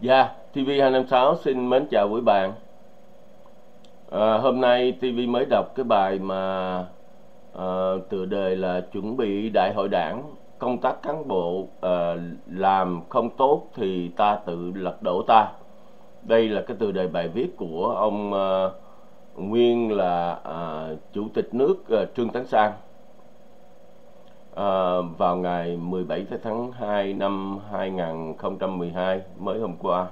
Dạ, TV256 xin mến chào quý bạn. À, hôm nay TV mới đọc cái bài mà à, tựa đề là chuẩn bị đại hội đảng, công tác cán bộ à, làm không tốt thì ta tự lật đổ ta. Đây là cái tựa đề bài viết của ông à, nguyên là à, chủ tịch nước à, Trương Tấn Sang à, vào ngày 17 tháng 2 năm 2012 mới hôm qua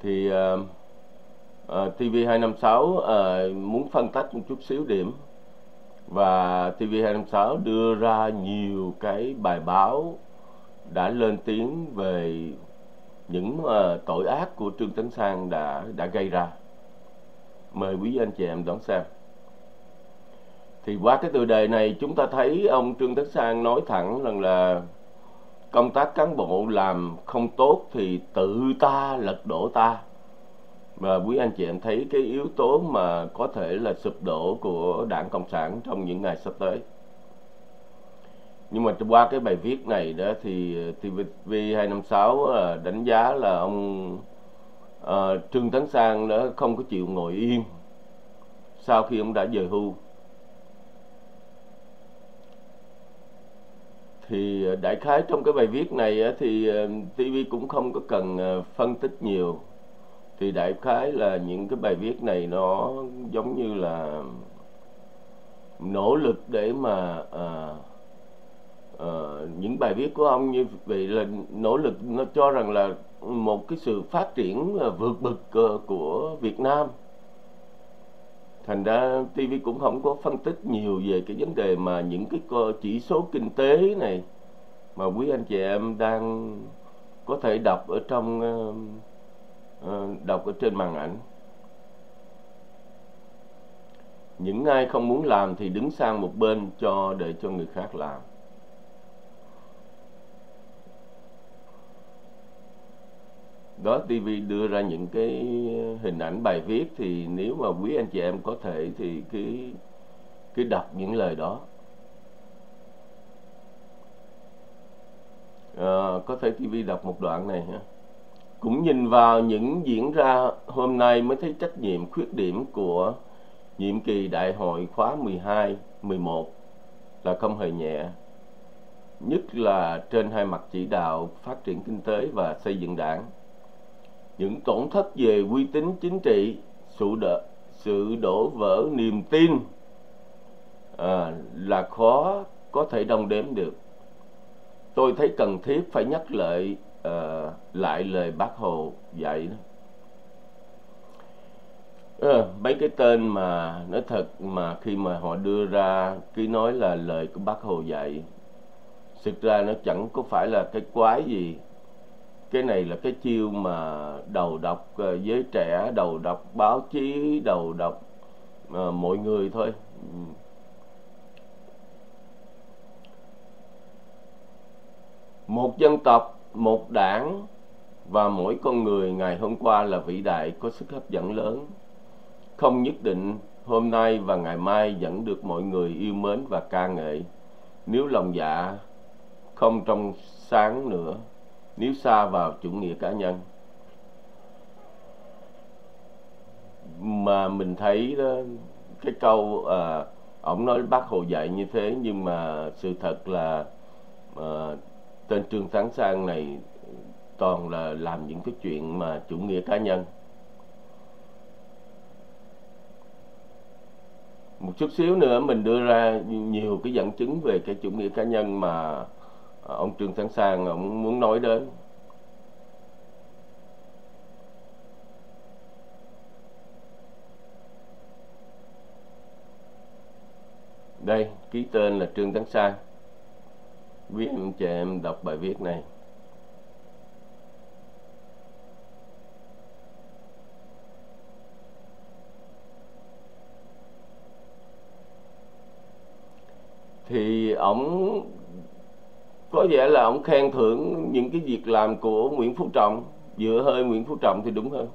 thì à, à, TV256 à, muốn phân tách một chút xíu điểm và TV256 đưa ra nhiều cái bài báo đã lên tiếng về những uh, tội ác của Trương Tấn Sang đã đã gây ra. Mời quý anh chị em đón xem. Thì qua cái tựa đề này chúng ta thấy ông Trương Tấn Sang nói thẳng rằng là công tác cán bộ làm không tốt thì tự ta lật đổ ta. Và quý anh chị em thấy cái yếu tố mà có thể là sụp đổ của đảng cộng sản trong những ngày sắp tới. Nhưng mà qua cái bài viết này đó thì TV 256 ờ, đánh giá là ông uh, Trương Tấn Sang đó không có chịu ngồi yên sau khi ông đã về hưu. Thì ờ, đại khái trong cái bài viết này thì ờ, TV cũng không có cần ờ, phân tích nhiều. Thì đại khái là những cái bài viết này nó giống như là nỗ lực để mà à, à, những bài viết của ông như vậy là nỗ lực nó cho rằng là một cái sự phát triển vượt bậc của Việt Nam thành ra TV cũng không có phân tích nhiều về cái vấn đề mà những cái chỉ số kinh tế này mà quý anh chị em đang có thể đọc ở trong ờ, ờ, đọc ở trên màn ảnh. Những ai không muốn làm thì đứng sang một bên cho để cho người khác làm. Đó TV đưa ra những cái hình ảnh bài viết thì nếu mà quý anh chị em có thể thì cứ cứ đọc những lời đó. À, có thể TV đọc một đoạn này ha. Cũng nhìn vào những diễn ra hôm nay mới thấy trách nhiệm khuyết điểm của nhiệm kỳ đại hội khóa 12, 11 là không hề nhẹ. Nhất là trên hai mặt chỉ đạo phát triển kinh tế và xây dựng đảng những tổn thất về uy tín chính trị sự đỡ, sự đổ vỡ niềm tin à, là khó có thể đong đếm được. Tôi thấy cần thiết phải nhắc lại à, lại lời bác hồ dạy đó. À, mấy cái tên mà nói thật mà khi mà họ đưa ra cái nói là lời của bác hồ dạy thực ra nó chẳng có phải là cái quái gì cái này là cái chiêu mà đầu độc ờ, giới trẻ đầu độc báo chí đầu độc à, mọi người thôi. Ừ. Một dân tộc một đảng và mỗi con người ngày hôm qua là vĩ đại có sức hấp dẫn lớn. Không nhất định hôm nay và ngày mai vẫn được mọi người yêu mến và ca ngợi. Nếu lòng dạ không trong sáng nữa nếu xa vào chủ nghĩa cá nhân mà mình thấy đó cái câu à, ông nói bác hồ dạy như thế nhưng mà sự thật là à, tên trương sáng sang này toàn là làm những cái chuyện mà chủ nghĩa cá nhân. Một chút xíu nữa mình đưa ra nhiều cái dẫn chứng về cái chủ nghĩa cá nhân mà Ờ, ông Trương Tấn Sang, ông muốn nói đến. Đây, ký tên là Trương Tấn Sang. Quý em chị em đọc bài viết này. Thì ổng có vẻ là ông khen thưởng những cái việc làm của Nguyễn Phú Trọng dựa hơi Nguyễn Phú Trọng thì đúng hơn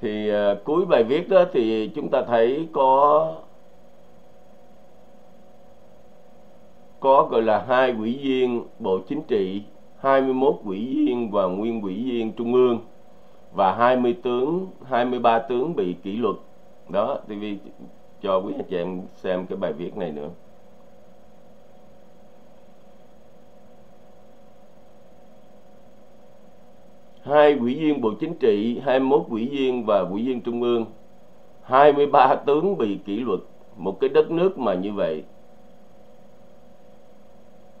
thì uh, cuối bài viết đó thì chúng ta thấy có có gọi là hai ủy viên Bộ Chính trị, 21 ủy viên và nguyên ủy viên Trung ương và 20 tướng, 23 tướng bị kỷ luật. Đó, vì cho quý anh chị em xem cái bài viết này nữa. hai ủy viên Bộ Chính trị, 21 ủy viên và ủy viên Trung ương, 23 tướng bị kỷ luật. Một cái đất nước mà như vậy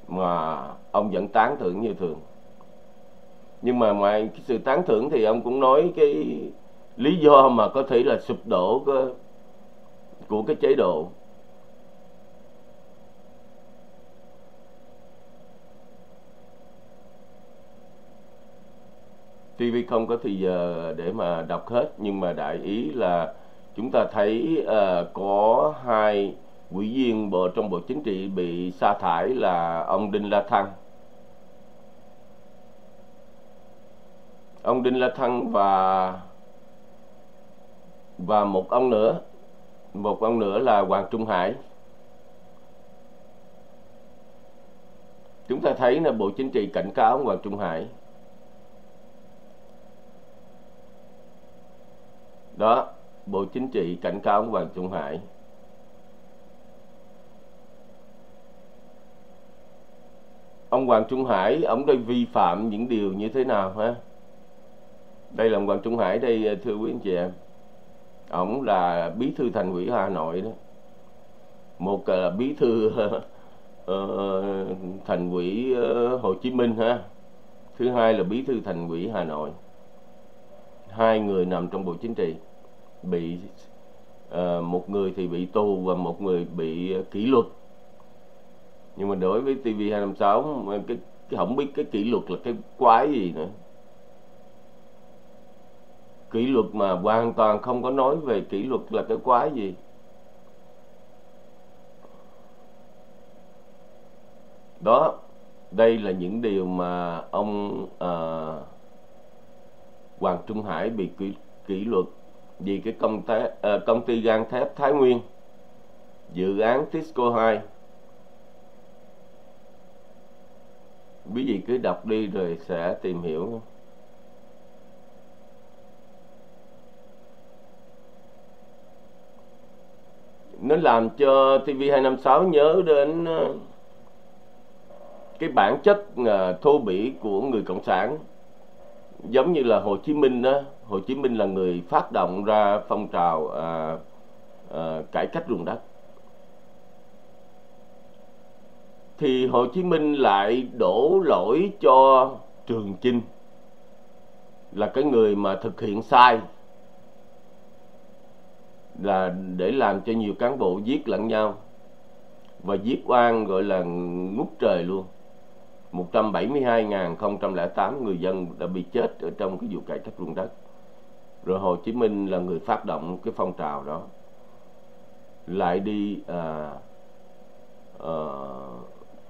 mà ông vẫn tán thưởng như thường. Nhưng mà ngoài cái sự tán thưởng thì ông cũng nói cái lý do mà có thể là sụp đổ cái của cái chế độ. TV không có thì giờ để mà đọc hết nhưng mà đại ý là chúng ta thấy uh, có hai ủy viên bộ trong bộ chính trị bị sa thải là ông Đinh La Thăng. Ông Đinh La Thăng và và một ông nữa một ông nữa là Hoàng Trung Hải. Chúng ta thấy là bộ chính trị cảnh cáo ông Hoàng Trung Hải. Đó, bộ chính trị cảnh cáo ông Hoàng Trung Hải. Ông Hoàng Trung Hải, ông đây vi phạm những điều như thế nào ha? Đây là ông Hoàng Trung Hải đây, thưa quý anh chị em ông là bí thư thành ủy Hà Nội đó. Một là bí thư uh, thành ủy Hồ Chí Minh ha. Thứ hai là bí thư thành ủy Hà Nội. Hai người nằm trong bộ chính trị. Bị uh, một người thì bị tù và một người bị kỷ luật. Nhưng mà đối với TV 256 cái, cái không biết cái kỷ luật là cái quái gì nữa kỷ luật mà hoàn toàn không có nói về kỷ luật là cái quái gì? Đó đây là những điều mà ông à, Hoàng Trung Hải bị kỷ, kỷ luật vì cái công, tế, à, ờ, công ty gang thép Thái Nguyên dự án Tisco 2 quý vị cứ đọc đi rồi sẽ tìm hiểu. Nó làm cho TV256 nhớ đến ờ, cái bản chất ờ, thô bỉ của người cộng sản. Giống như là Hồ Chí Minh đó Hồ Chí Minh là người phát động ra phong trào à, à, cải cách ruộng đất. Thì Hồ Chí Minh lại đổ lỗi cho Trường Chinh là cái người mà thực hiện sai là để làm cho nhiều cán bộ giết lẫn nhau và giết oan gọi là ngút trời luôn. 172.008 người dân đã bị chết ở trong cái vụ cải cách ruộng đất. Rồi Hồ Chí Minh là người phát động cái phong trào đó. Lại đi à, à,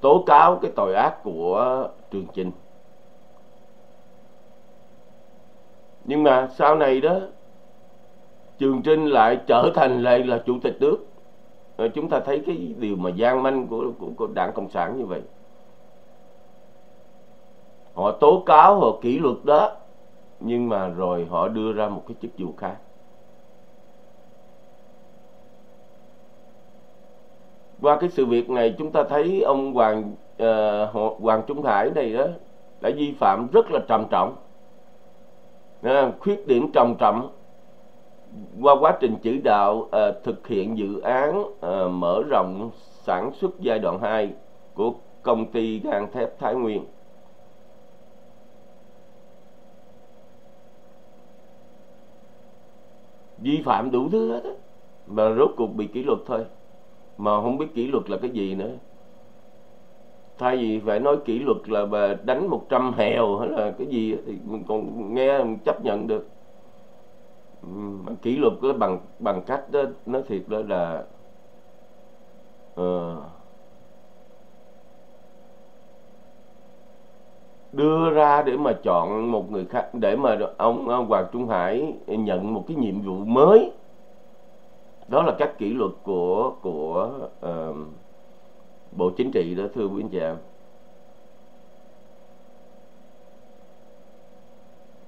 tố cáo cái tội ác của Trường Chinh. Nhưng mà sau này đó Trường Trinh lại trở thành lại là chủ tịch nước. Chúng ta thấy cái điều mà gian manh của, của, của đảng cộng sản như vậy. Họ tố cáo họ kỷ luật đó nhưng mà rồi họ đưa ra một cái chức vụ khác. Qua cái sự việc này chúng ta thấy ông Hoàng uh, Hoàng Trung Hải này đó đã vi phạm rất là trầm trọng. À, khuyết điểm trầm trọng qua quá trình chỉ đạo à, thực hiện dự án à, mở rộng sản xuất giai đoạn 2 của công ty gang thép Thái Nguyên. Vi phạm đủ thứ hết á mà rốt cuộc bị kỷ luật thôi. Mà không biết kỷ luật là cái gì nữa. Thay vì phải nói kỷ luật là đánh 100 hèo hay là cái gì thì mình còn nghe mình chấp nhận được. Ừ, kỷ luật đó bằng bằng cách đó nói thiệt đó là uh, đưa ra để mà chọn một người khác để mà ông, ông Hoàng Trung Hải nhận một cái nhiệm vụ mới. Đó là các kỷ luật của của uh, bộ chính trị đó thưa quý anh chị em.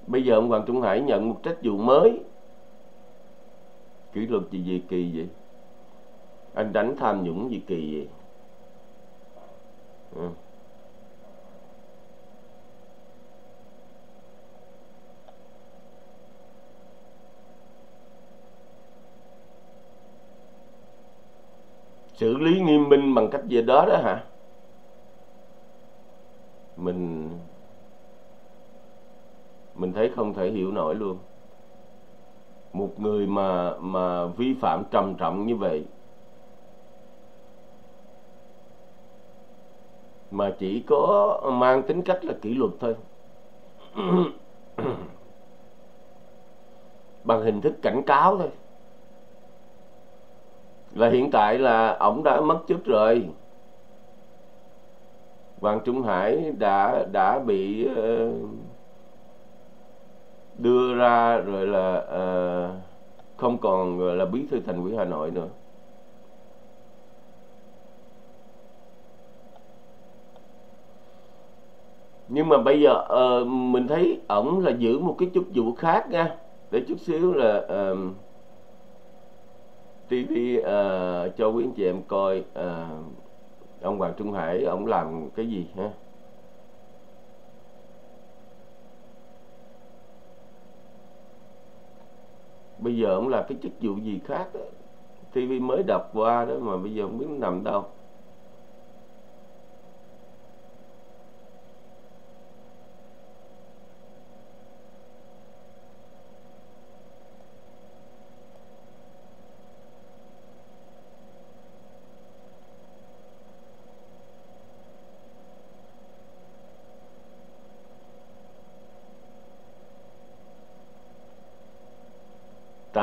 Bây giờ ông Hoàng Trung Hải nhận một trách vụ mới kỷ luật gì gì kỳ vậy? Anh đánh tham nhũng gì kỳ vậy? Ừ. xử lý nghiêm minh bằng cách gì đó đó hả? Mình mình thấy không thể hiểu nổi luôn một người mà mà vi phạm trầm trọng như vậy mà chỉ có mang tính cách là kỷ luật thôi. Bằng hình thức cảnh cáo thôi. Là hiện tại là ổng đã mất chức rồi. Hoàng Trung Hải đã đã bị uh, đưa ra rồi là uh, không còn gọi là bí thư thành ủy Hà Nội nữa. Nhưng mà bây giờ uh, mình thấy ổng là giữ một cái chức vụ khác nha. Để chút xíu là ờ, uh, TV uh, cho quý anh chị em coi uh, ông Hoàng Trung Hải ông làm cái gì ha? Bây giờ ông là cái chức vụ gì khác đó. TV mới đọc qua đó mà bây giờ không biết nằm đâu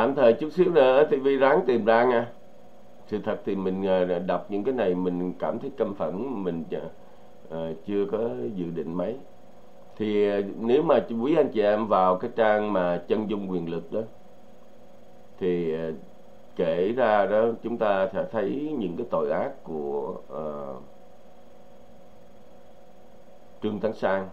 tạm thời chút xíu nữa TV ráng tìm ra nha. Sự thật thì mình ờ, đọc những cái này mình cảm thấy căm phẫn mình uh, chưa có dự định mấy. Thì ờ, nếu mà quý anh chị em vào cái trang mà chân dung quyền lực đó thì uh, kể ra đó chúng ta sẽ thấy những cái tội ác của uh, Trương Tấn Sang.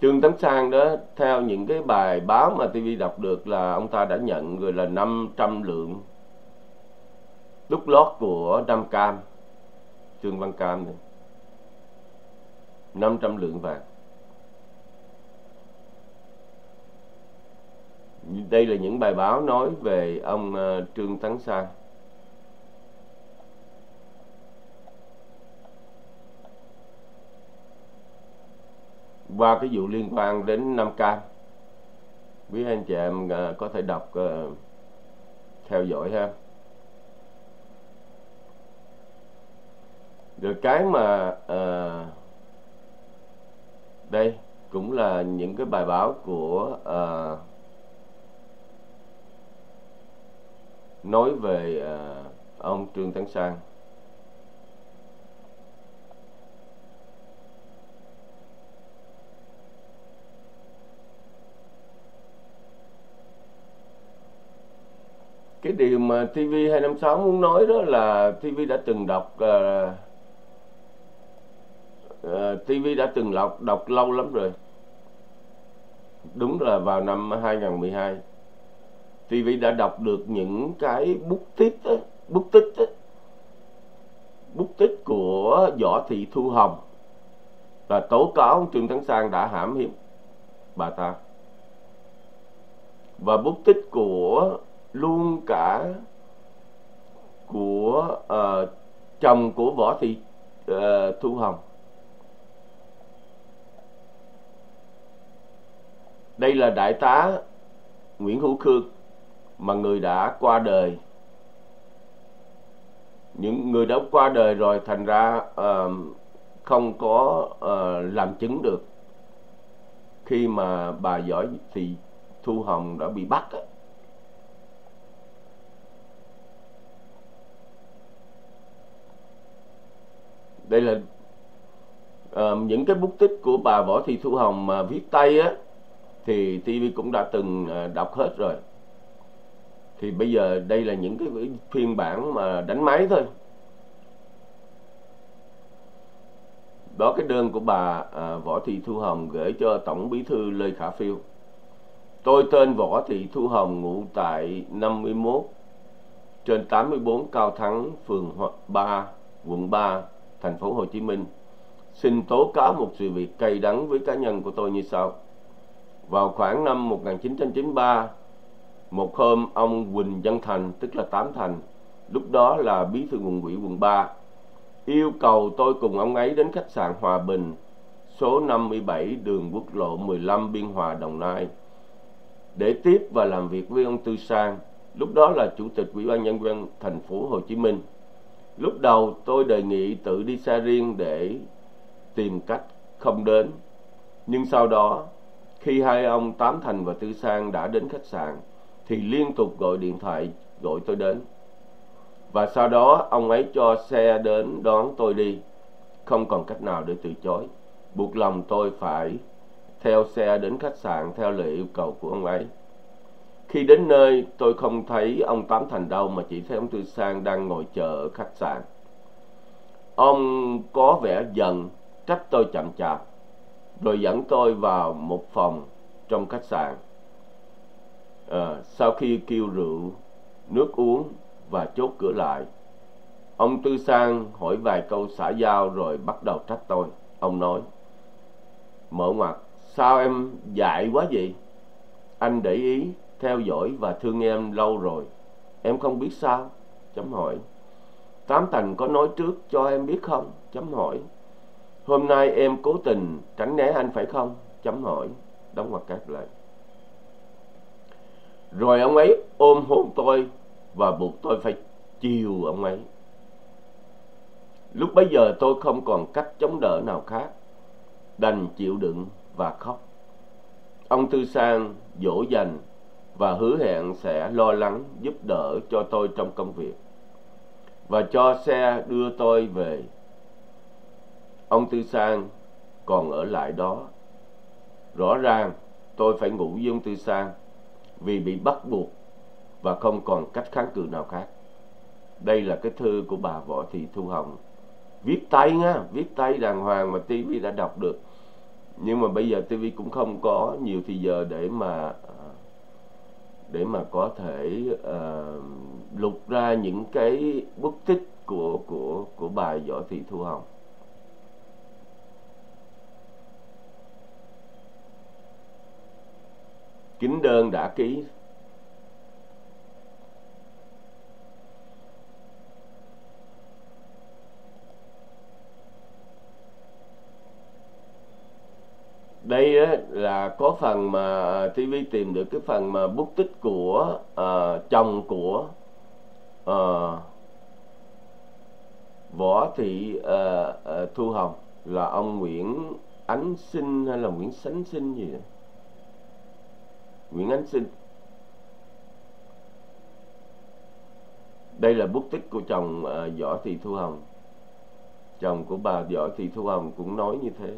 Trương Tấn Sang đó, theo những cái bài báo mà TV đọc được là ông ta đã nhận rồi là 500 lượng đúc lót của Nam Cam, Trương Văn Cam này. 500 lượng vàng. Đây là những bài báo nói về ông ờ, Trương Tấn Sang. Qua cái vụ liên quan đến Nam Cam quý anh chị em ờ, có thể đọc ờ, theo dõi ha. Rồi cái mà à, đây cũng là những cái bài báo của à, nói về à, ông Trương Tấn Sang. Cái điều mà TV 256 muốn nói đó là TV đã từng đọc ờ, ờ, uh, uh, TV đã từng đọc đọc lâu lắm rồi. Đúng là vào năm 2012 TV đã đọc được những cái bút tích đó, bút tích đó, bút tích của Võ Thị Thu Hồng. Là tố cáo ông Trương Tấn Sang đã hãm hiếp bà ta. Và bút tích của luôn cả của uh, chồng của võ thị uh, thu hồng đây là đại tá nguyễn hữu khương mà người đã qua đời những người đã qua đời rồi thành ra uh, không có uh, làm chứng được khi mà bà giỏi thì thu hồng đã bị bắt ấy. đây là uh, những cái bút tích của bà Võ Thị Thu Hồng mà viết tay á thì TV cũng đã từng ờ, đọc hết rồi. Thì bây giờ đây là những cái phiên bản mà đánh máy thôi. Đó cái đơn của bà à, Võ Thị Thu Hồng gửi cho Tổng Bí thư Lê Khả Phiêu. Tôi tên Võ Thị Thu Hồng ngụ tại 51 trên 84 Cao Thắng phường 3 quận 3 thành phố Hồ Chí Minh. Xin tố cáo một sự việc cay đắng với cá nhân của tôi như sau. Vào khoảng năm 1993, một hôm ông Quỳnh Văn Thành, tức là Tám Thành, lúc đó là bí thư quận ủy quận 3, yêu cầu tôi cùng ông ấy đến khách sạn Hòa Bình, số 57 đường quốc lộ 15 Biên Hòa, Đồng Nai, để tiếp và làm việc với ông Tư Sang, lúc đó là chủ tịch ủy ban nhân dân thành phố Hồ Chí Minh. Lúc đầu tôi đề nghị tự đi xe riêng để tìm cách không đến. Nhưng sau đó, khi hai ông Tám Thành và Tư Sang đã đến khách sạn, thì liên tục gọi điện thoại gọi tôi đến. Và sau đó ông ấy cho xe đến đón tôi đi. Không còn cách nào để từ chối. Buộc lòng tôi phải theo xe đến khách sạn theo lời yêu cầu của ông ấy. Khi đến nơi, tôi không thấy ông Tám Thành đâu mà chỉ thấy ông Tư Sang đang ngồi chờ ở khách sạn. Ông có vẻ giận, trách tôi chậm chạp, rồi dẫn tôi vào một phòng trong khách sạn. À, sau khi kêu rượu, nước uống và chốt cửa lại, ông Tư Sang hỏi vài câu xã giao rồi bắt đầu trách tôi. Ông nói, mở ngoặt, sao em dại quá vậy? Anh để ý theo dõi và thương em lâu rồi. Em không biết sao? Chấm hỏi. Tám thành có nói trước cho em biết không? Chấm hỏi. Hôm nay em cố tình tránh né anh phải không? Chấm hỏi. Đóng ngoặc kép lại. Rồi ông ấy ôm hôn tôi và buộc tôi phải chiều ông ấy. Lúc bấy giờ tôi không còn cách chống đỡ nào khác. Đành chịu đựng và khóc. Ông tư sang dỗ dành và hứa hẹn sẽ lo lắng giúp đỡ cho tôi trong công việc và cho xe đưa tôi về. Ông Tư Sang còn ở lại đó. Rõ ràng tôi phải ngủ với ông Tư Sang vì bị bắt buộc và không còn cách kháng cự nào khác. Đây là cái thư của bà Võ Thị Thu Hồng. Viết tay nha, viết tay đàng hoàng mà TV đã đọc được. Nhưng mà bây giờ TV cũng không có nhiều thì giờ để mà để mà có thể uh, lục ra những cái bút tích của của của bài Võ Thị Thu Hồng. Kính đơn đã ký đây á, là có phần mà TV tìm được cái phần mà bút tích của uh, chồng của uh, võ thị uh, uh, thu hồng. Là ông nguyễn ánh sinh hay là nguyễn sánh sinh gì đó. nguyễn ánh sinh. Đây là bút tích của chồng uh, võ thị thu hồng. Chồng của bà võ thị thu hồng cũng nói như thế.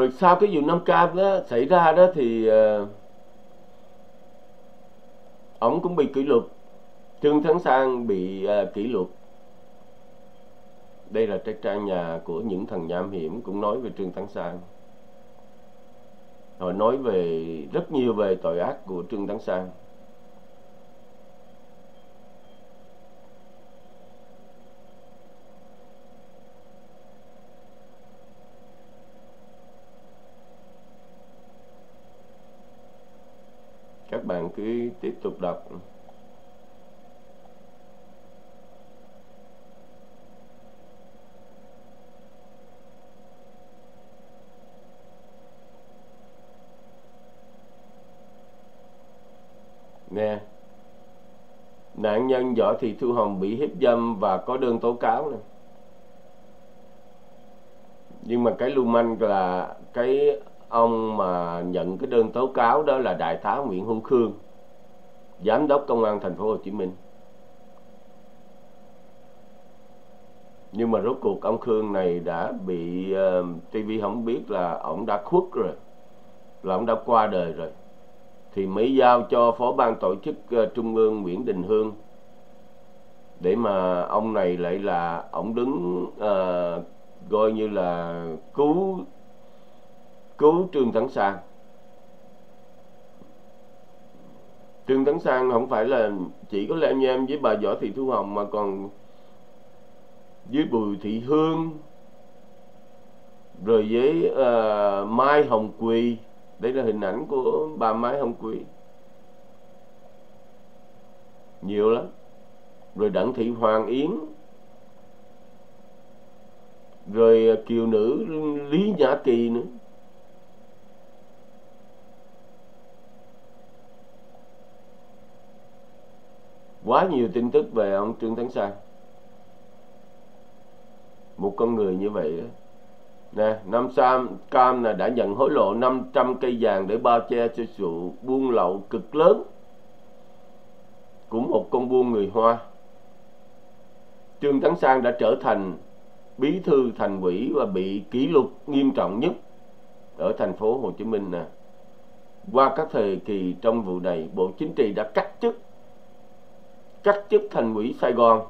Rồi sau cái vụ năm cam đó xảy ra đó thì ờ, uh, ông cũng bị kỷ luật. Trương thắng sang bị uh, kỷ luật. Đây là trái trang nhà của những thằng nham hiểm cũng nói về trương thắng sang. Họ nói về rất nhiều về tội ác của trương thắng sang các tiếp tục đọc. Nè, nạn nhân võ thị thu hồng bị hiếp dâm và có đơn tố cáo này nhưng mà cái lưu manh là cái ông mà nhận cái đơn tố cáo đó là đại tá Nguyễn Hữu Khương giám đốc công an thành phố Hồ Chí Minh. Nhưng mà rốt cuộc ông Khương này đã bị ờ, uh, TV không biết là ông đã khuất rồi là ông đã qua đời rồi. Thì mới giao cho phó ban tổ chức uh, trung ương Nguyễn Đình Hương để mà ông này lại là ông đứng uh, coi như là cứu cứu Trương Tấn Sang. Trương Tấn Sang không phải là chỉ có Lê Em với bà Võ Thị Thu Hồng mà còn với Bùi Thị Hương rồi với uh, Mai Hồng Quỳ. Đây là hình ảnh của bà Mai Hồng Quỳ. Nhiều lắm. Rồi Đặng Thị Hoàng Yến. Rồi ờ, kiều nữ Lý Nhã Kỳ nữa. Quá nhiều tin tức về ông Trương Tấn Sang. Một con người như vậy đó. nè, năm Sam Cam là đã nhận hối lộ 500 cây vàng để bao che cho sự buôn lậu cực lớn của một con buôn người Hoa. Trương Tấn Sang đã trở thành bí thư thành ủy và bị kỷ luật nghiêm trọng nhất ở thành phố Hồ Chí Minh nè. Qua các thời kỳ trong vụ này, Bộ Chính trị đã cắt chức cắt chức thành ủy Sài Gòn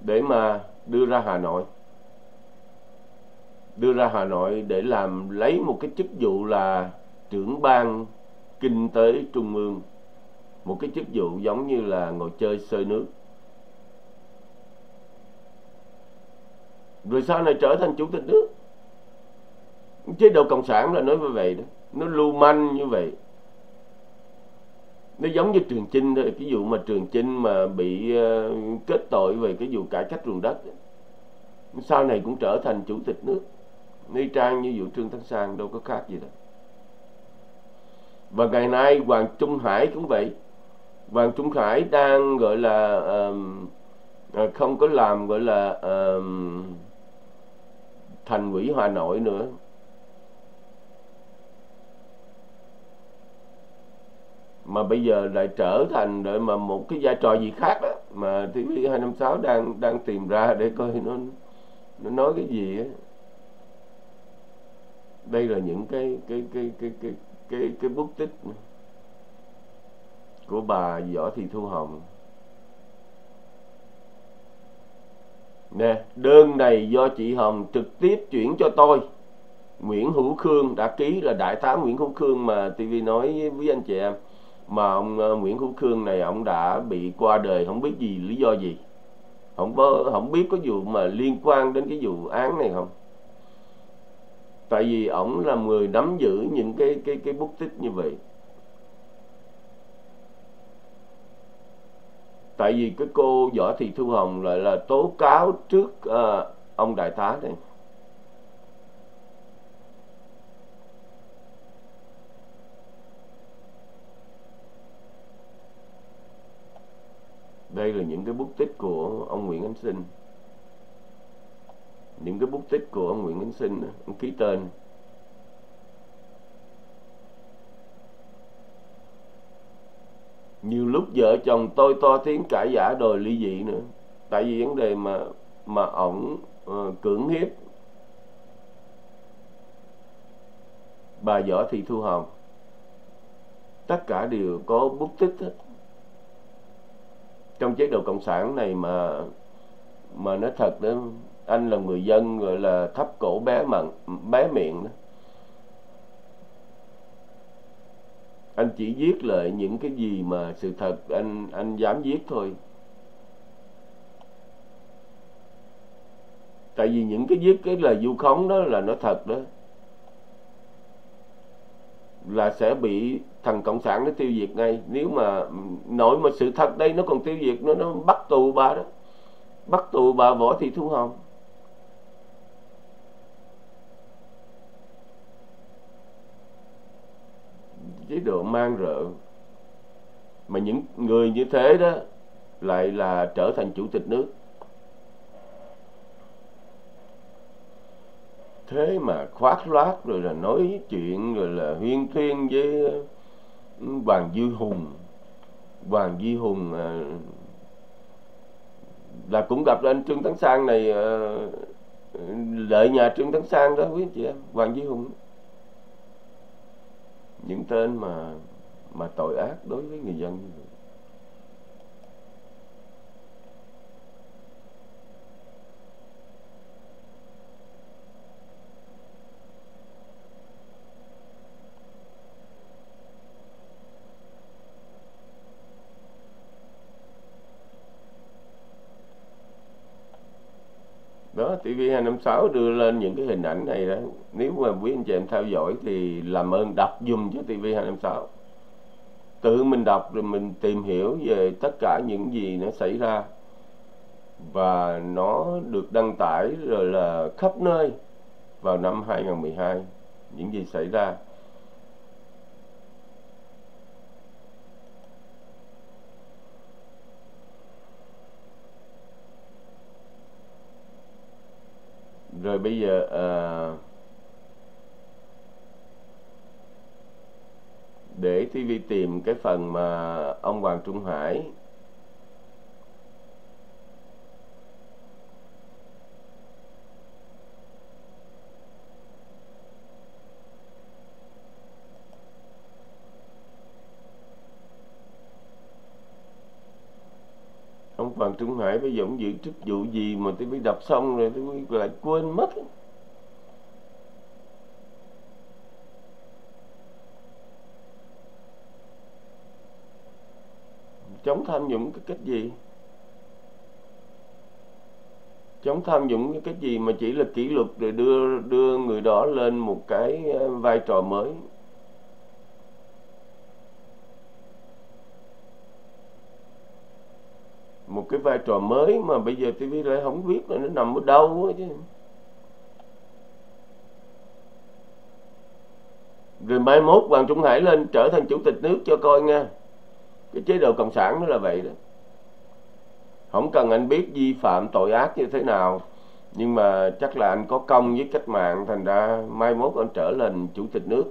để mà đưa ra Hà Nội. Đưa ra Hà Nội để làm lấy một cái chức vụ là trưởng ban kinh tế trung ương, một cái chức vụ giống như là ngồi chơi sơi nước. Rồi sau này trở thành chủ tịch nước. Chế độ cộng sản là nói như vậy đó, nó lưu manh như vậy nó giống như trường chinh thôi cái vụ mà trường chinh mà bị uh, kết tội về cái vụ cải cách ruộng đất. Sau này cũng trở thành chủ tịch nước. Ni trang như vụ trương tấn sang đâu có khác gì đâu. Và ngày nay hoàng trung hải cũng vậy. Hoàng trung hải đang gọi là uh, không có làm gọi là uh, thành ủy hà nội nữa. Mà bây giờ lại trở thành để mà một cái vai trò gì khác đó mà TV 256 đang đang tìm ra để coi nó nó nói cái gì á. Đây là những cái cái cái cái cái cái cái bút tích của bà Võ Thị Thu Hồng. Nè, đơn này do chị Hồng trực tiếp chuyển cho tôi. Nguyễn Hữu Khương đã ký là đại tá Nguyễn Hữu Khương mà TV nói với anh chị em mà ông ờ, Nguyễn Hữu Khương này ông đã bị qua đời không biết gì lý do gì? Không có không biết có vụ mà liên quan đến cái vụ án này không? Tại vì ổng là người nắm giữ những cái cái cái bút tích như vậy. Tại vì cái cô võ thị thu hồng lại là tố cáo trước uh, ông đại tá này đây là những cái bút tích của ông Nguyễn Ánh Sinh. Những cái bút tích của ông Nguyễn Ánh Sinh ông ký tên. Nhiều lúc vợ chồng tôi to tiếng cãi giả đòi ly dị nữa. Tại vì vấn đề mà mà ổng uh, cưỡng hiếp. Bà võ thị thu hồng. Tất cả đều có bút tích hết trong chế độ cộng sản này mà mà nói thật đó, anh là người dân, gọi là thấp cổ bé mặn, bé miệng đó. Anh chỉ viết lại những cái gì mà sự thật, anh anh dám viết thôi. Tại vì những cái viết cái lời du khống đó là nó thật đó là sẽ bị thằng cộng sản nó tiêu diệt ngay. Nếu mà nổi mà sự thật đây, nó còn tiêu diệt nó nó bắt tù bà đó. Bắt tù bà võ thị thu hồng. Chế độ mang rợ. Mà những người như thế đó lại là trở thành chủ tịch nước. Thế mà khoác lác rồi là nói chuyện rồi là huyên thuyên với ừ, Hoàng Duy Hùng. Hoàng Duy Hùng à, là cũng gặp anh Trương Tấn Sang này à, lợi nhà Trương Tấn Sang đó quý chị em Hoàng Duy Hùng. Những tên mà mà tội ác đối với người dân như vậy đó TV256 đưa lên những cái hình ảnh này đó. Nếu mà quý anh chị em theo dõi thì làm ơn đọc dùm cho TV256 tự mình đọc rồi mình tìm hiểu về tất cả những gì nó xảy ra. Và nó được đăng tải rồi là khắp nơi vào năm 2012 những gì xảy ra. Rồi bây giờ à, để TV tìm cái phần mà ông Hoàng Trung Hải ông Hoàng Trung Hải bây giờ cũng giữ chức vụ gì mà tôi mới đọc xong rồi tôi lại quên mất. Chống tham nhũng cái cách gì? Chống tham nhũng cái cách gì mà chỉ là kỷ luật rồi đưa đưa người đó lên một cái ờ, vai trò mới? Một cái vai trò mới mà bây giờ TV lại không biết là nó nằm ở đâu chứ. Rồi mai mốt Hoàng Trung Hải lên trở thành chủ tịch nước cho coi nha. Cái chế độ cộng sản nó là vậy đó. Không cần anh biết vi phạm tội ác như thế nào, nhưng mà chắc là anh có công với cách mạng, thành ra mai mốt anh trở lên chủ tịch nước.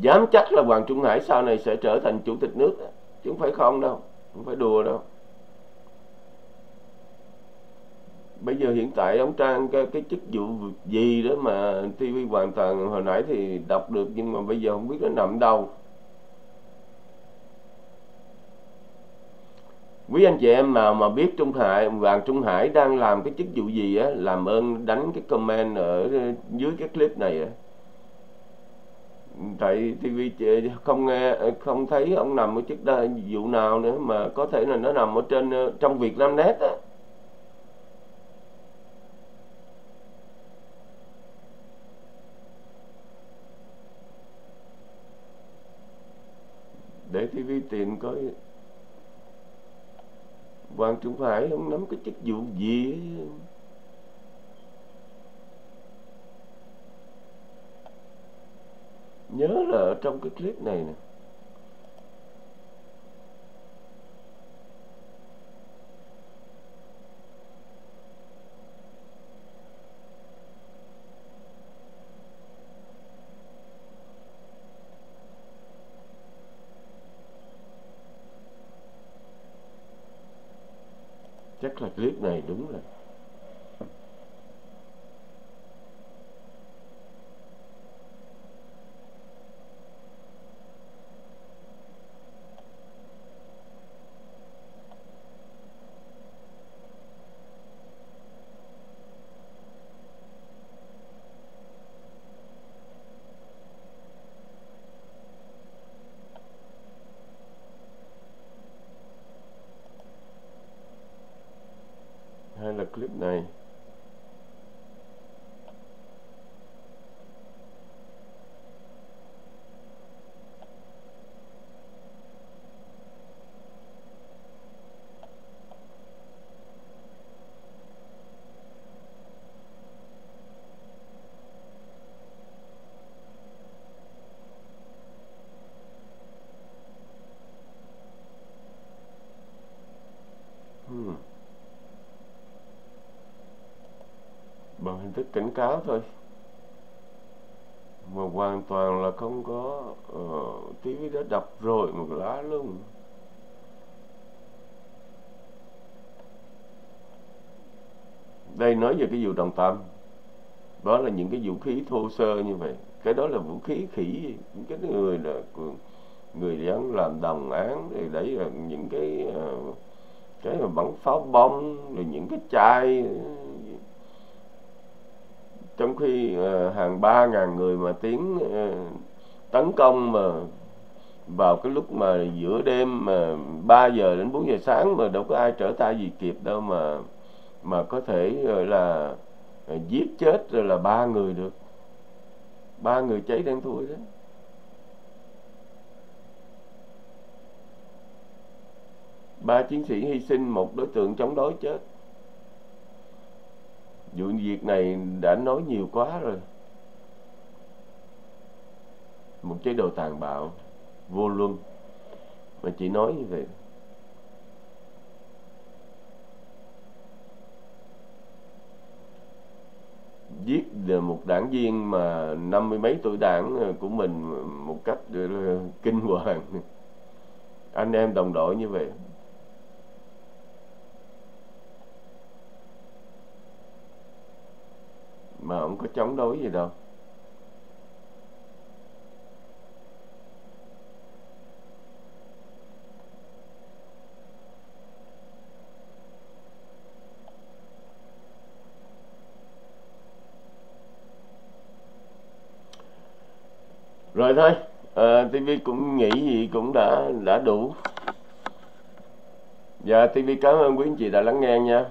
Dám chắc là Hoàng Trung Hải sau này sẽ trở thành chủ tịch nước. Chứ không phải không đâu không phải đùa đâu. Bây giờ hiện tại ông Trang cái, cái chức vụ gì đó mà TV hoàn toàn hồi nãy thì đọc được nhưng mà bây giờ không biết nó nằm đâu. Quý anh chị em nào mà biết Trung Hải Hoàng Trung Hải đang làm cái chức vụ gì á làm ơn đánh cái comment ở dưới cái clip này á tại TV ờ, không nghe ờ, không thấy ông nằm ở chức đa vụ nào nữa mà có thể là nó nằm ở trên ờ, trong Việt Nam Net á để TV tìm coi Hoàng Trung Hải ông nắm cái chức vụ gì ấy. Nhớ là ở trong cái clip này nè. Chắc là clip này đúng rồi hay là clip này hmm bằng hình thức cảnh cáo thôi. Mà hoàn toàn là không có uh, tí đã đập rồi một lá luôn. Đây nói về cái vụ đồng tâm. Đó là những cái vũ khí thô sơ như vậy. Cái đó là vũ khí khỉ. Những cái người là người dân làm đồng án thì đấy là những cái uh, cái mà bắn pháo bông rồi những cái chai trong khi ờ, hàng ba ngàn người mà tiến ờ, tấn công mà vào cái lúc mà giữa đêm mà 3 giờ đến 4 giờ sáng mà đâu có ai trở tay gì kịp đâu mà mà có thể, gọi là ờ, giết chết rồi là ba người được. Ba người cháy đen thui đó. Ba chiến sĩ hy sinh, một đối tượng chống đối chết vụ việc này đã nói nhiều quá rồi. Một chế độ tàn bạo vô luân. Mà chỉ nói như vậy. Giết một đảng viên mà năm mươi mấy tuổi đảng của mình một cách ờ, kinh hoàng. Anh em đồng đội như vậy. Mà không có chống đối gì đâu. Rồi thôi ờ, à, TV cũng nghĩ gì cũng đã đã đủ. Giờ TV cảm ơn quý anh chị đã lắng nghe nha.